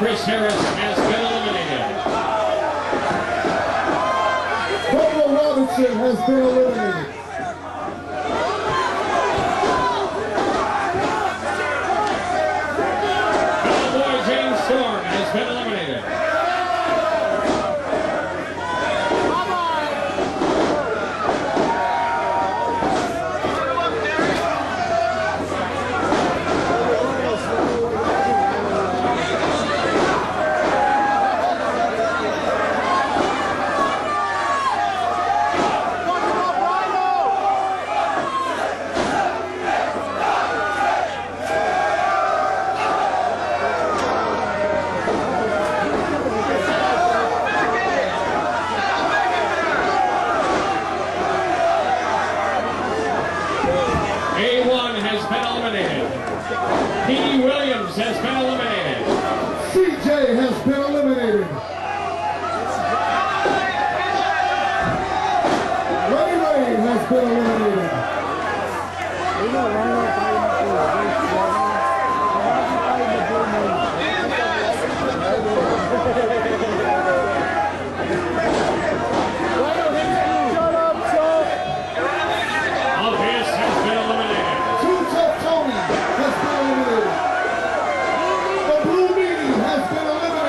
Chris Harris has been eliminated. Corporal Robinson has been eliminated. Cowboy James Storm has been eliminated. Petey Williams has been eliminated. CJ has been eliminated. Ray Ray has been eliminated.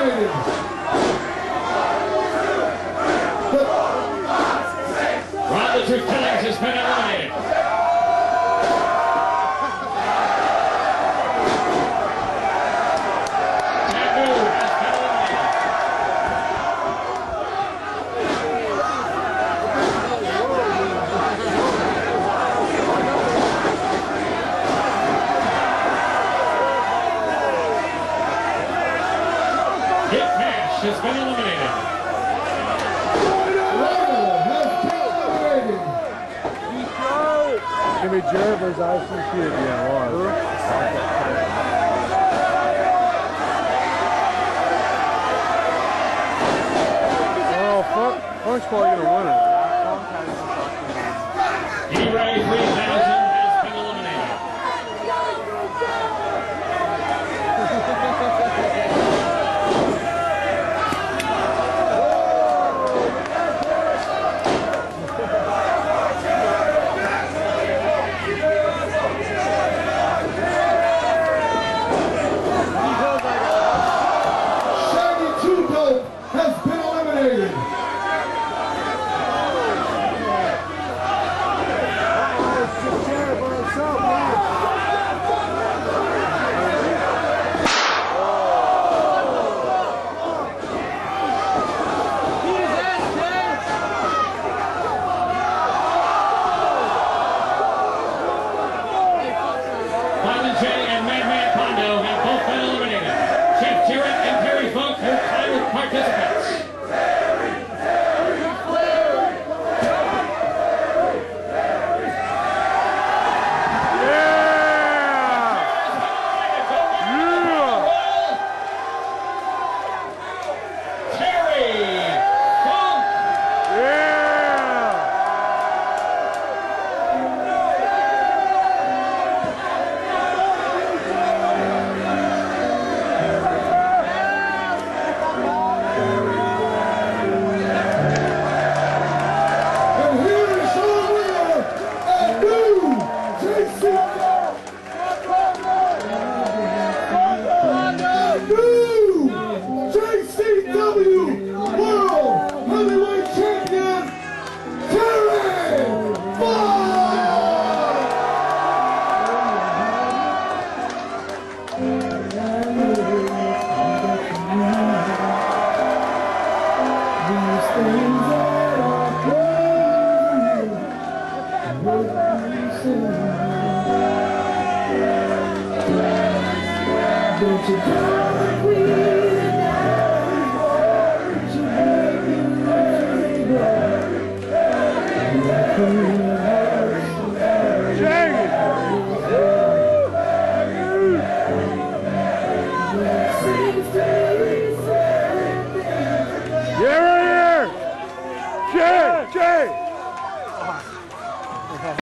United. observers ICQ. Yeah, it was. First ball, you're going to win it. to you.